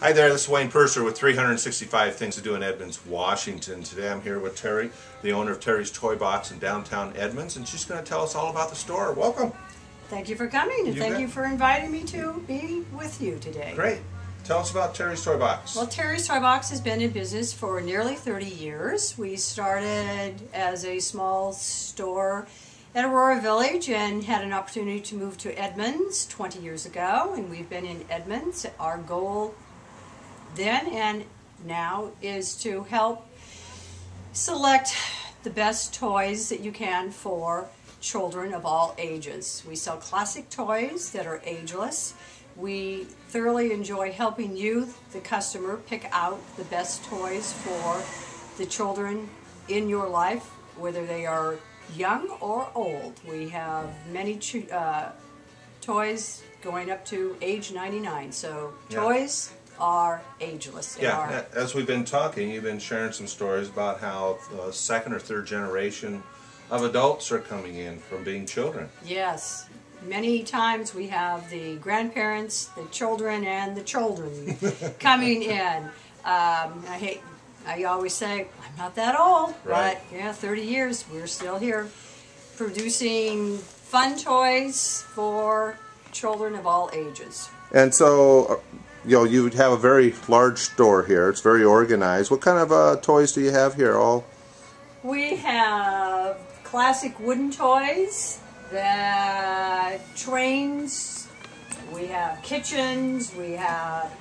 Hi there, this is Wayne Purser with 365 Things to Do in Edmonds, Washington. Today I'm here with Teri, the owner of Teri's Toy Box in downtown Edmonds, and she's going to tell us all about the store. Welcome. Thank you for coming and You thank bet. you for inviting me to be with you today. Great. Tell us about Teri's Toy Box. Well, Teri's Toy Box has been in business for nearly 30 years. We started as a small store at Aurora Village and had an opportunity to move to Edmonds 20 years ago, and we've been in Edmonds. Our goal then and now is to help select the best toys that you can for children of all ages. We sell classic toys that are ageless. We thoroughly enjoy helping you, the customer, pick out the best toys for the children in your life, whether they are young or old. We have many uh, toys going up to age 99. So Yeah. toys are ageless. in yeah, our- a- as we've been talking, you've been sharing some stories about how the second or third generation of adults are coming in from being children. Yes. Many times we have the grandparents, the children, and the children coming in. Um, I hate. I always say I'm not that old, Right. but yeah, 30 years we're still here, producing fun toys for children of all ages. And so, uh, you know, you have a very large store here. It's very organized. What kind of uh, toys do you have here? All We have classic wooden toys, the trains, we have kitchens, we have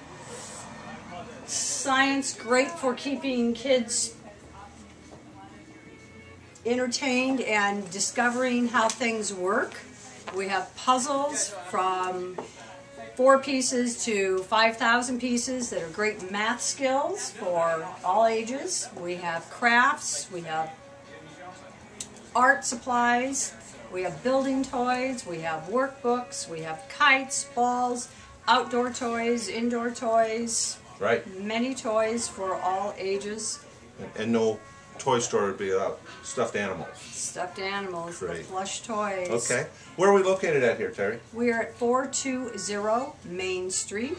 science great for keeping kids entertained and discovering how things work. We have puzzles from four pieces to 5,000 pieces that are great math skills for all ages. We have crafts, we have art supplies, we have building toys, we have workbooks, we have kites, balls, outdoor toys, indoor toys, right, many toys for all ages. and no toy store would be without stuffed animals. Stuffed animals, the Great. plush toys. Okay, where are we located at here, Teri? We are at 420 Main Street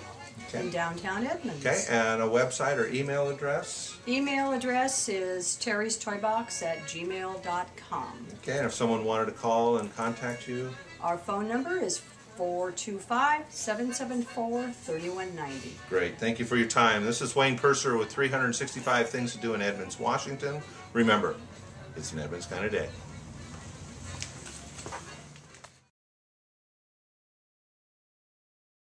Okay. in downtown Edmonds. Okay, and a website or email address. Email address is terry's toy box at gmail.com. Okay, and if someone wanted to call and contact you, Our phone number is 425 774 3190. great. Thank you for your time. This is Wayne Purser with 365 Things to Do in Edmonds, Washington. Remember, it's an Edmonds kind of day.